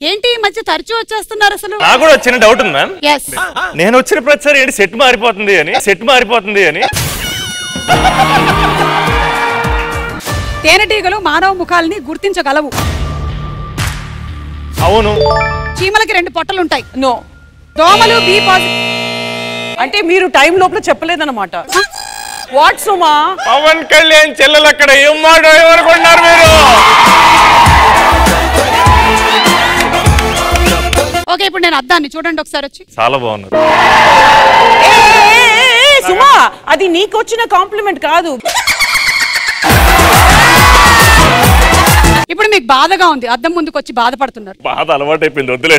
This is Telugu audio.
ఏంటి ఈ మధ్య తరచూ వచ్చేస్తున్నారు అసలు? నాకు కూడా వచ్చిన డౌట్ ఉంది మ్యామ్ ఎస్ నేను వచ్చిన ప్రతిసారి ఏంటి సెట్ మారిపోతుంది అని సెట్ మారిపోతుంది అని. తేనెటీగలు మానవ ముఖాలని గుర్తించగలవు. అవును. చీమలకి రెండు పొట్టలు ఉంటాయి నో దోమలు బి పాజిటివ్ అంటే మీరు టైం లోపల చెప్పలేదన్నమాట. వాట్ సుమా? పవన్ కళ్యాణ్ చెల్లెలు అక్కడ ఏం మాట ఏమనుకుంటున్నారు మీరు? ఓకే ఇప్పుడు నేను అద్దాన్ని చూడండి ఒకసారి వచ్చి. చాలా బాగున్నారు. సుమా అది నీకు వచ్చిన కాంప్లిమెంట్ కాదు. ఇప్పుడు మీకు బాధగా ఉంది. అద్దం ముందుకు వచ్చి బాధపడుతున్నారు. బాధ అలవాటు అయిపోయింది వద్దులే.